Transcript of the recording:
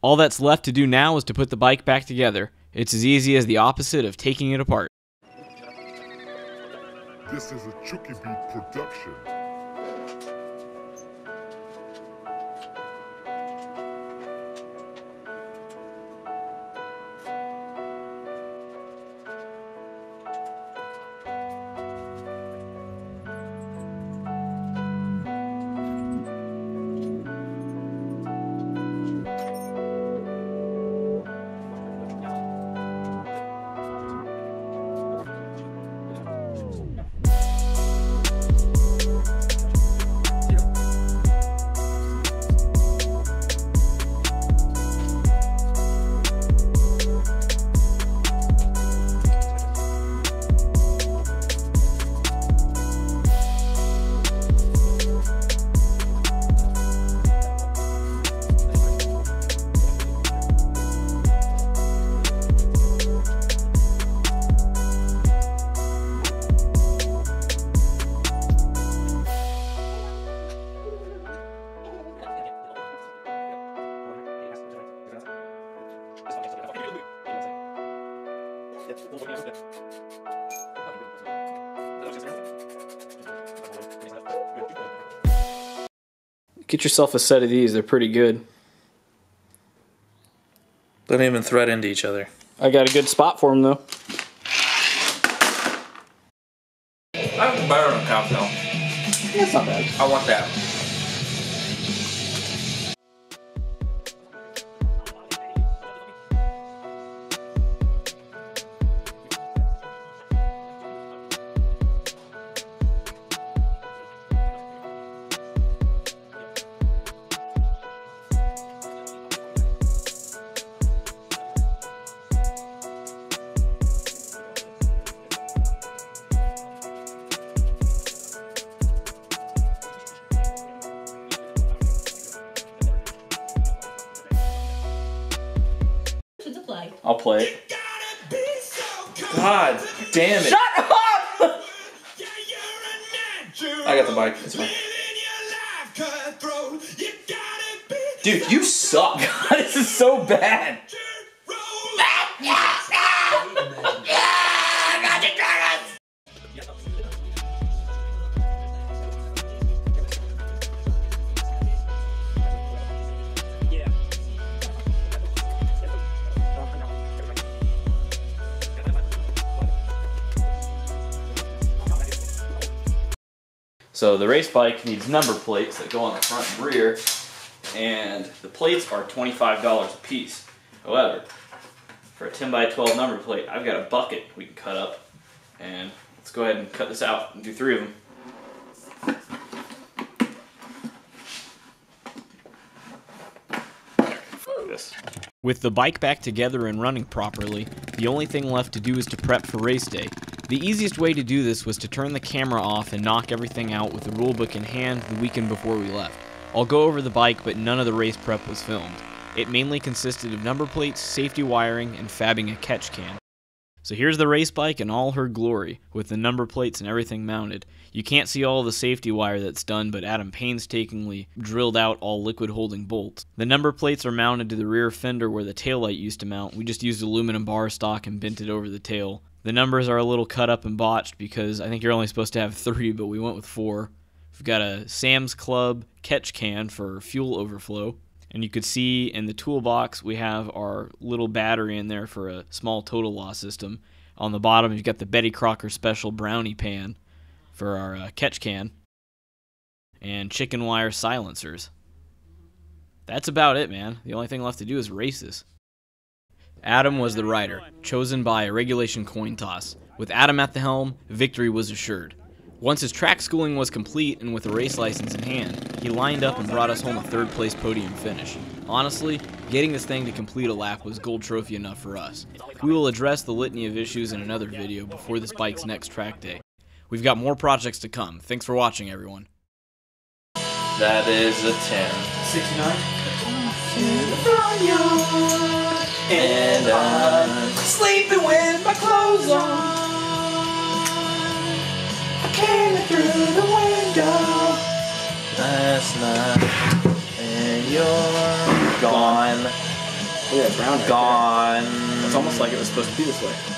All that's left to do now is to put the bike back together. It's as easy as the opposite of taking it apart. This is a Chucky Beat production. Get yourself a set of these. They're pretty good. They don't even thread into each other. I got a good spot for them though. I have That's better than cowbell. That's not bad. I want that. I'll play it. God damn it. Shut up! I got the bike. It's fine. Dude, you suck. this is so bad. So the race bike needs number plates that go on the front and rear, and the plates are $25 a piece. However, for a 10 by 12 number plate, I've got a bucket we can cut up, and let's go ahead and cut this out and do three of them. With the bike back together and running properly, the only thing left to do is to prep for race day. The easiest way to do this was to turn the camera off and knock everything out with the rulebook in hand the weekend before we left. I'll go over the bike, but none of the race prep was filmed. It mainly consisted of number plates, safety wiring, and fabbing a catch can. So here's the race bike in all her glory, with the number plates and everything mounted. You can't see all the safety wire that's done, but Adam painstakingly drilled out all liquid holding bolts. The number plates are mounted to the rear fender where the taillight used to mount. We just used aluminum bar stock and bent it over the tail. The numbers are a little cut up and botched because I think you're only supposed to have three, but we went with four. We've got a Sam's Club catch can for fuel overflow. And you could see in the toolbox we have our little battery in there for a small total loss system. On the bottom you've got the Betty Crocker special brownie pan for our uh, catch can. And chicken wire silencers. That's about it, man. The only thing left to do is race this. Adam was the rider, chosen by a regulation coin toss. With Adam at the helm, victory was assured. Once his track schooling was complete and with a race license in hand, he lined up and brought us home a third place podium finish. Honestly, getting this thing to complete a lap was gold trophy enough for us. We will address the litany of issues in another video before this bike's next track day. We've got more projects to come. Thanks for watching, everyone. That is a 10. 69? And I'm Sleeping with my clothes on. I came through the window. last night. And you're gone. Look at that brown. right Gone. there. It's almost like it was supposed to be this way.